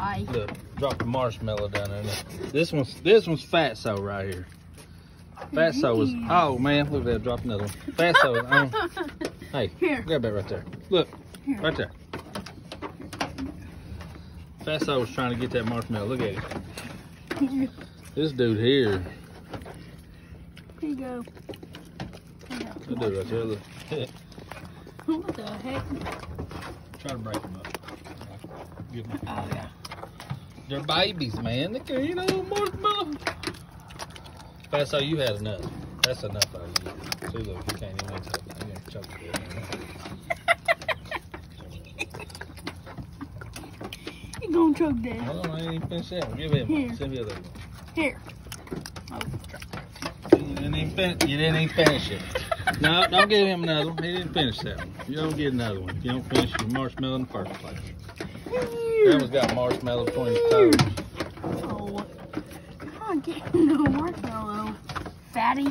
Bye. Look, drop the marshmallow down there. This one's this one's Fatso right here. Fatso was oh man, look at that, drop another one. Fatso um, hey, Here. grab that right there. Look, Here. right there. Fatso was trying to get that marshmallow. Look at it. Here This dude here. you go. Here This dude right there. Look. What the heck? Try to break them up. Oh, yeah. They're babies, man. They can eat a little marshmallow. That's how you had enough. That's enough out of you. See, look, you can't even eat that. You gonna choke it. You gonna choke that. Hold on, I ain't even finished that one. Give him Here. one. Send the other one. Here. You didn't even fin- You didn't even finish it. No, don't give him another one. He didn't finish that one. You don't get another one. If you don't finish your marshmallow in the first place. Grandma's got marshmallow between his toes. Oh, come on, get no marshmallow, fatty.